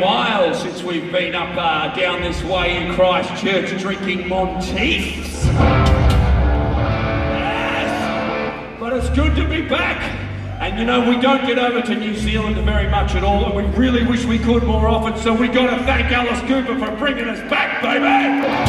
While since we've been up uh, down this way in Christchurch drinking Monteiths. Yes! But it's good to be back. And you know, we don't get over to New Zealand very much at all, and we really wish we could more often, so we got to thank Alice Cooper for bringing us back, baby!